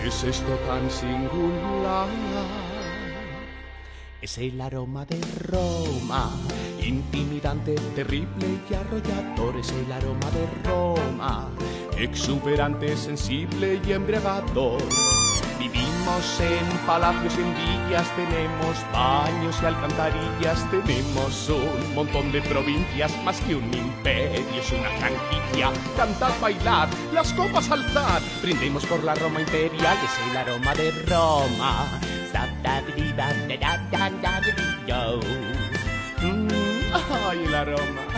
¿Qué es esto tan singular? Es el aroma de Roma, intimidante, terrible y arrollador. Es el aroma de Roma, exuberante, sensible y embriagador. En palacios, en villas, tenemos baños y alcantarillas, tenemos un montón de provincias, más que un imperio, es una franquicia. Cantar, bailar, las copas alzar, brindemos por la Roma imperial, es el aroma de Roma. Mm, ay, el aroma.